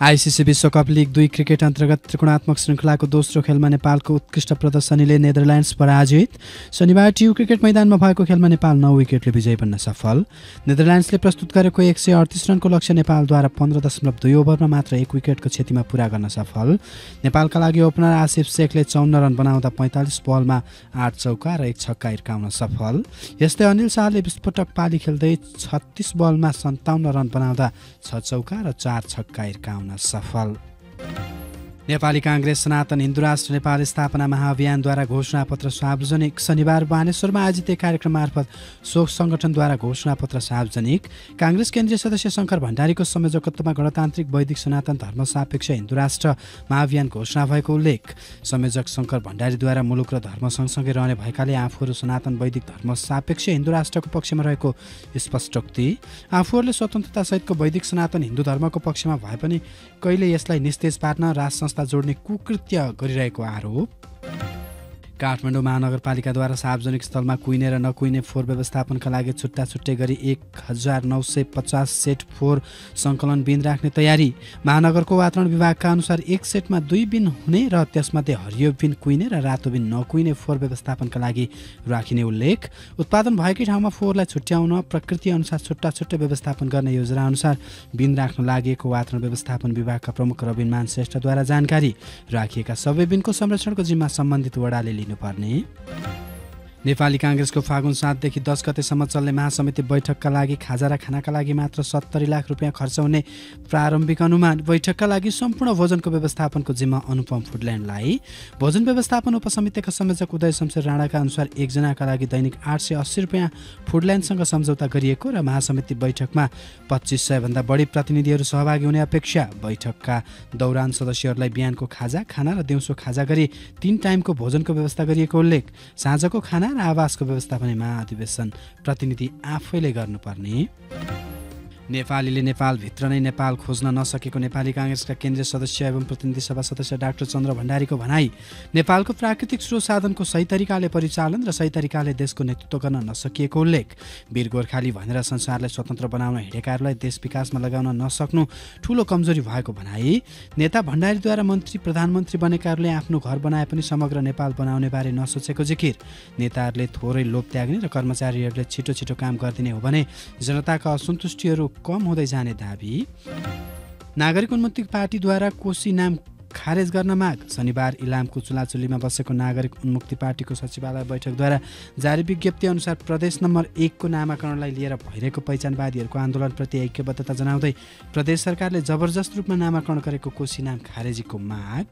ICC विश्वकप league दुई cricket अन्तर्गत त्रिकोणात्मक श्रृङ्खलाको दोस्रो खेलमा नेपालको उत्कृष्ट प्रदर्शनीले नेदरल्यान्ड्स पराजित। शनिबार टियु क्रिकेट मैदानमा भएको खेलमा नेपाल नौ विकेटले विजय बन्न सफल। नेदरल्यान्ड्सले प्रस्तुत गरेको एक सय अडतिस रनको लक्ष्य नेपालद्वारा पन्ध्र दशमलव दुई ओभरमा मात्र एक विकेटको क्षतिमा पुरा गर्न सफल। नेपालका लागि ओपनर आसिफ शेखले चौन्न रन बनाउँदा पैँतालिस बलमा आठ चौका र एक छक्का हिर्काउन सफल। यस्तै अनिल शाहले विस्फोटक पाली खेल्दै छत्तिस बलमा सन्ताउन्न रन बनाउँदा छ चौका र चार छक्का हिर्काउन सफल नेपाली काङ्ग्रेस सनातन हिन्दू राष्ट्र नेपाल स्थापना महाअभियानद्वारा घोषणापत्र सार्वजनिक शनिबार बानेश्वरमा आयोजित कार्यक्रम मार्फत शोक सङ्गठनद्वारा घोषणापत्र सार्वजनिक। काङ्ग्रेस केन्द्रीय सदस्य शङ्कर भण्डारीको संयोजकत्वमा गणतान्त्रिक वैदिक सनातन धर्म सापेक्ष हिन्दू राष्ट्र महाअभियान घोषणा भएको उल्लेख। संयोजक शङ्कर भण्डारीद्वारा मुलुक र धर्म सँगसँगै रहने भएकाले आफूहरू सनातन वैदिक धर्म सापेक्ष हिन्दू राष्ट्रको पक्षमा रहेको स्पष्टोक्ति आफूहरूले स्वतन्त्रतासहितको वैदिक सनातन हिन्दू धर्मको पक्षमा भए पनि कहिले यसलाई निस्तेज पार्न राज संस्था जोड्ने कुकृत्य गरिरहेको आरोप काठमाडौँ महानगरपालिकाद्वारा सार्वजनिक स्थलमा कुहिने र नकुहिने फोहोर व्यवस्थापनका लागि छुट्टा छुट्टै गरी एक हजार नौ सय पचास सेट फोहोर सङ्कलन बिन राख्ने तयारी। महानगरको वातावरण विभागका अनुसार एक सेटमा दुई बिन हुने र त्यसमध्ये हरियो बिन कुहिने र रातो बिन नकुहिने फोहोर व्यवस्थापनका लागि राखिने उल्लेख। उत्पादन भएकै ठाउँमा फोहोरलाई छुट्याउन प्रकृति अनुसार छुट्टा छुट्टै व्यवस्थापन गर्ने योजना अनुसार बिन राख्न लागि वातावरण व्यवस्थापन विभागका प्रमुख रविन मान श्रेष्ठद्वारा जानकारी राखिएका सबै बिनको संरक्षणको जिम्मा सम्बन्धित वडाले लिनु लिनुपर्ने नेपाली काङ्ग्रेसको फागुन सातदेखि दस गतेसम्म चल्ने महासमिति बैठकका लागि खाजा र खानाका लागि मात्र सत्तरी लाख रुपियाँ खर्च हुने प्रारम्भिक अनुमान। बैठकका लागि सम्पूर्ण भोजनको व्यवस्थापनको जिम्मा अनुपम फुडल्यान्डलाई। भोजन व्यवस्थापन उपसमितिका संयोजक उदय शमशेर राणाका अनुसार एकजनाका लागि दैनिक आठ सय अस्सी रुपियाँ फुडल्यान्डसँग सम्झौता गरिएको र महासमिति बैठकमा पच्चिस सयभन्दा बढी प्रतिनिधिहरू सहभागी हुने अपेक्षा। बैठकका दौरान सदस्यहरूलाई बिहानको खाजा खाना र दिउँसो खाजा गरी तिन टाइमको भोजनको व्यवस्था गरिएको उल्लेख। साँझको खाना र आवासको व्यवस्थापन महाधिवेशन प्रतिनिधि आफैले गर्नुपर्ने। नेपालीले नेपालभित्र नै नेपाल खोज्न नसकेको नेपाली काङ्ग्रेसका केन्द्रीय सदस्य एवं प्रतिनिधि सभा सदस्य डाक्टर चन्द्र भण्डारीको भनाई नेपालको प्राकृतिक स्रोत साधनको सही तरिकाले परिचालन र सही तरिकाले देशको नेतृत्व गर्न नसकिएको उल्लेख। वीर गोर्खाली भनेर संसारलाई स्वतन्त्र बनाउन हिँडेकाहरूलाई देश विकासमा लगाउन नसक्नु ठूलो कमजोरी भएको भनाई नेता भण्डारीद्वारा मन्त्री प्रधानमन्त्री बनेकाहरूले आफ्नो घर बनाए पनि समग्र नेपाल बनाउने बारे नसोचेको जिकिर। नेताहरूले थोरै लोभ त्याग्ने र कर्मचारीहरूले छिटो छिटो काम गरिदिने हो भने जनताका असन्तुष्टिहरू कम हुँदै जाने दावी नागरिक उन्मुक्ति पार्टीद्वारा कोशी नाम खारेज गर्न माग। शनिबार इलामको चुलाचुलीमा बसेको नागरिक उन्मुक्ति पार्टीको सचिवालय बैठकद्वारा जारी विज्ञप्ति अनुसार प्रदेश नम्बर एकको नामाकरणलाई लिएर भइरहेको पहिचानवादीहरूको आन्दोलनप्रति ऐक्यबद्धता जनाउँदै प्रदेश सरकारले जबरजस्त रूपमा नामाकरण गरेको कोशी नाम खारेजीको माग।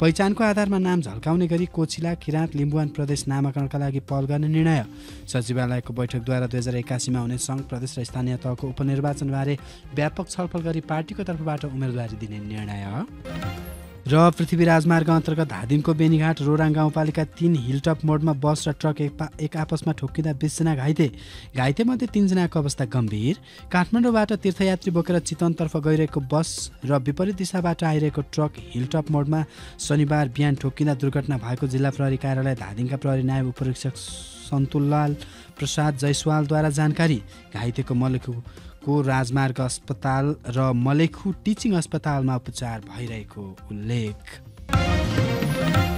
पहिचानको आधारमा नाम झल्काउने गरी कोचिला किराँत लिम्बुवान प्रदेश नामाकरणका लागि पहल गर्ने निर्णय। सचिवालयको बैठकद्वारा दुई हजार एकासीमा हुने सङ्घ प्रदेश र स्थानीय तहको उपनिर्वाचनबारे व्यापक छलफल गरी पार्टीको तर्फबाट उम्मेदवारी दिने निर्णय। र पृथ्वी राजमार्ग अन्तर्गत धादिङको बेनीघाट रोराङ गाउँपालिका तिन हिलटप मोडमा बस र ट्रक एक, एक आपसमा ठोक्किँदा बिसजना घाइते। घाइतेमध्ये तिनजनाको अवस्था गम्भीर। काठमाडौँबाट तीर्थयात्री बोकेर चितवनतर्फ गइरहेको बस र विपरीत दिशाबाट आइरहेको ट्रक हिलटप मोडमा शनिबार बिहान ठोक्किँदा दुर्घटना भएको जिल्ला प्रहरी कार्यालय धादिङका प्रहरी नायब उपरीक्षक सन्तुललाल प्रसाद जैसवालद्वारा जानकारी। घाइतेको मलेखु को राजमार्ग अस्पताल र मलेखु टिचिङ अस्पतालमा उपचार भइरहेको उल्लेख।